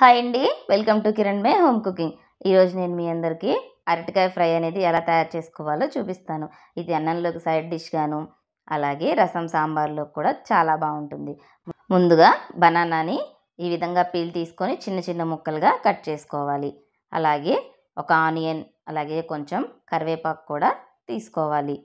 Hi అండి. Welcome to Kiranmai home cooking. ఈరోజు నేను మీ అందరికీ అరటికాయ ఫ్రై అనేది ఎలా తయారు చేసుకోవాలో చూపిస్తాను. ఇది అన్నంలోకి సైడ్ డిష్ గాను అలాగే రసం సాంబార్లో కూడా చాలా బాగుంటుంది. ముందుగా బనానాని ఈ విధంగా పీల్ తీసుకొని చిన్న చిన్న ముక్కలుగా కట్ చేసుకోవాలి. అలాగే ఒక ఆనియన్ అలాగే కొంచెం కరివేపాకు కూడా తీసుకోవాలి.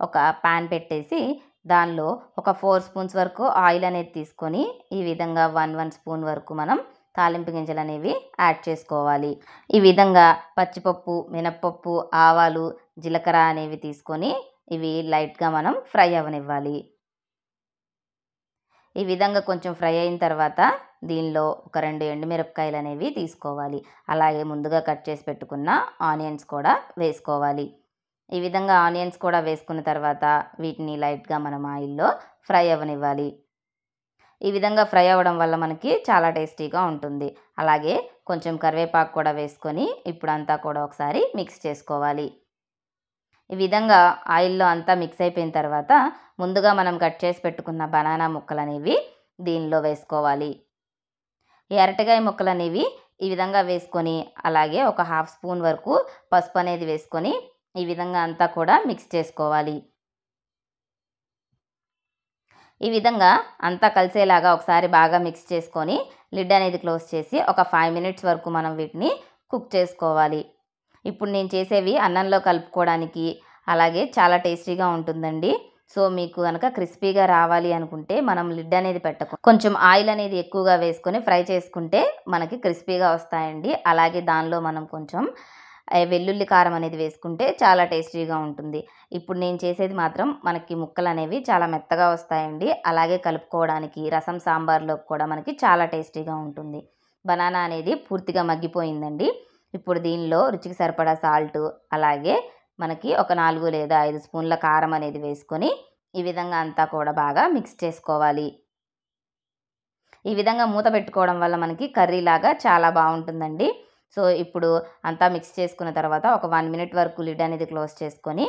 ఒక పాన్ పెట్టేసి దానిలో ఒక ఫోర్ స్పూన్స్ వరకు ఆయిల్ అనేది తీసుకొని ఈ విధంగా వన్ వన్ స్పూన్ వరకు మనం తాలింపు గింజలు అనేవి యాడ్ చేసుకోవాలి. ఈ విధంగా పచ్చిపప్పు మినప్పప్పు ఆవాలు జీలకర్ర అనేవి తీసుకొని ఇవి లైట్గా మనం ఫ్రై అవ్వనివ్వాలి ఈ విధంగా కొంచెం ఫ్రై అయిన తర్వాత దీనిలో ఒక రెండు ఎండుమిరపకాయలు అనేవి తీసుకోవాలి. అలాగే ముందుగా కట్ చేసి పెట్టుకున్న ఆనియన్స్ కూడా వేసుకోవాలి. ఈ విధంగా ఆనియన్స్ కూడా వేసుకున్న తర్వాత వీటిని లైట్గా మనం ఆయిల్లో ఫ్రై అవ్వనివ్వాలి ఈ విధంగా ఫ్రై అవ్వడం వల్ల మనకి చాలా టేస్టీగా ఉంటుంది. అలాగే కొంచెం కరివేపాకు కూడా వేసుకొని ఇప్పుడు అంతా కూడా ఒకసారి మిక్స్ చేసుకోవాలి. ఈ విధంగా ఆయిల్లో అంతా మిక్స్ అయిపోయిన తర్వాత ముందుగా మనం కట్ చేసి పెట్టుకున్న బనానా ముక్కలు అనేవి దీనిలో వేసుకోవాలి. ఈ అరటికాయ ముక్కలు అనేవి ఈ విధంగా వేసుకొని అలాగే ఒక హాఫ్ స్పూన్ వరకు పసుపు అనేది వేసుకొని ఈ విధంగా అంతా కూడా మిక్స్ చేసుకోవాలి. ఈ విధంగా అంతా కలిసేలాగా ఒకసారి బాగా మిక్స్ చేసుకొని లిడ్ అనేది క్లోజ్ చేసి ఒక ఫైవ్ మినిట్స్ వరకు మనం వీటిని కుక్ చేసుకోవాలి. ఇప్పుడు నేను చేసేవి అన్నంలో కలుపుకోవడానికి అలాగే చాలా టేస్టీగా ఉంటుందండి. సో మీకు కనుక క్రిస్పీగా రావాలి అనుకుంటే మనం లిడ్ అనేది పెట్టకు కొంచెం ఆయిల్ అనేది ఎక్కువగా వేసుకొని ఫ్రై చేసుకుంటే మనకి క్రిస్పీగా వస్తాయండి. అలాగే దానిలో మనం కొంచెం వెల్లుల్లి కారం అనేది వేసుకుంటే చాలా టేస్టీగా ఉంటుంది. ఇప్పుడు నేను చేసేది మాత్రం మనకి ముక్కలు అనేవి చాలా మెత్తగా వస్తాయండి. అలాగే కలుపుకోవడానికి రసం సాంబార్లో కూడా మనకి చాలా టేస్టీగా ఉంటుంది. బనానా అనేది పూర్తిగా మగ్గిపోయిందండి. ఇప్పుడు దీనిలో రుచికి సరిపడా సాల్ట్ అలాగే మనకి ఒక నాలుగు లేదా ఐదు స్పూన్ల కారం అనేది వేసుకొని ఈ విధంగా అంతా కూడా బాగా మిక్స్ చేసుకోవాలి. ఈ విధంగా మూత పెట్టుకోవడం వల్ల మనకి కర్రీ లాగా చాలా బాగుంటుందండి. సో ఇప్పుడు అంతా మిక్స్ చేసుకున్న తర్వాత ఒక వన్ మినిట్ వరకు లిడ్ అనేది క్లోజ్ చేసుకొని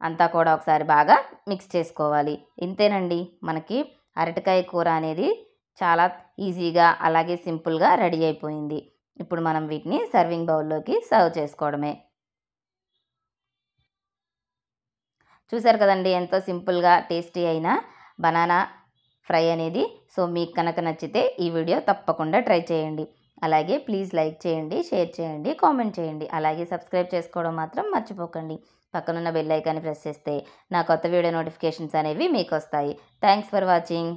అంతా కూడా ఒకసారి బాగా మిక్స్ చేసుకోవాలి. ఇంతేనండి. మనకి అరటికాయ కూర అనేది చాలా ఈజీగా అలాగే సింపుల్గా రెడీ అయిపోయింది. ఇప్పుడు మనం వీటిని సర్వింగ్ బౌల్లోకి సర్వ్ చేసుకోవడమే. చూసారు కదండి ఎంతో సింపుల్గా టేస్టీ అయిన బనానా ఫ్రై అనేది. సో మీకు కనుక నచ్చితే ఈ వీడియో తప్పకుండా ట్రై చేయండి. అలాగే ప్లీజ్ లైక్ చేయండి షేర్ చేయండి కామెంట్ చేయండి. అలాగే సబ్స్క్రైబ్ చేసుకోవడం మాత్రం మర్చిపోకండి. పక్కనున్న బెల్ ఐకాన్ని ప్రెస్ చేస్తే నా కొత్త వీడియో నోటిఫికేషన్స్ అనేవి మీకు వస్తాయి థ్యాంక్స్ ఫర్ వాచింగ్.